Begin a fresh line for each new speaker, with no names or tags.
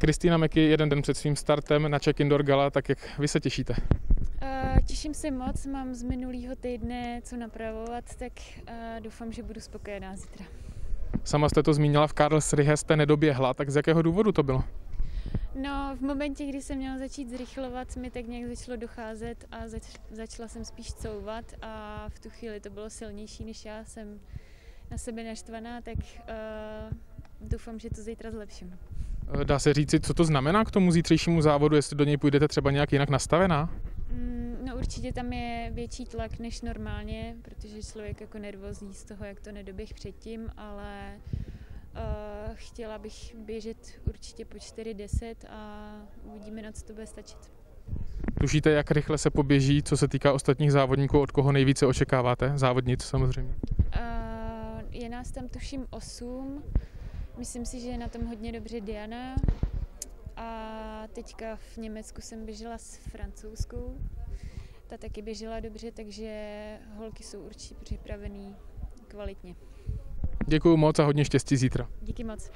Kristýna Meky jeden den před svým startem na Czech Indoor Gala, tak jak vy se těšíte?
Uh, těším se moc, mám z minulého týdne co napravovat, tak uh, doufám, že budu spokojená zítra.
Sama jste to zmínila, v Karlsruhe jste nedoběhla, tak z jakého důvodu to bylo?
No, v momentě, kdy jsem měla začít zrychlovat, mi tak nějak začalo docházet a zač, začala jsem spíš couvat a v tu chvíli to bylo silnější, než já jsem na sebe naštvaná, tak uh, doufám, že to zítra zlepším.
Dá se říci, co to znamená k tomu zítřejšímu závodu, jestli do něj půjdete třeba nějak jinak nastavená?
Mm, no určitě tam je větší tlak než normálně, protože člověk jako nervózní z toho, jak to nedoběh předtím, ale uh, chtěla bych běžet určitě po 4.10 a uvidíme, na co to bude stačit.
Tušíte, jak rychle se poběží, co se týká ostatních závodníků, od koho nejvíce očekáváte? Závodnic samozřejmě.
Uh, je nás tam tuším 8. Myslím si, že je na tom hodně dobře Diana. A teďka v Německu jsem běžela s francouzskou. Ta taky běžela dobře, takže holky jsou určitě připravený kvalitně.
Děkuji moc a hodně štěstí zítra.
Díky moc.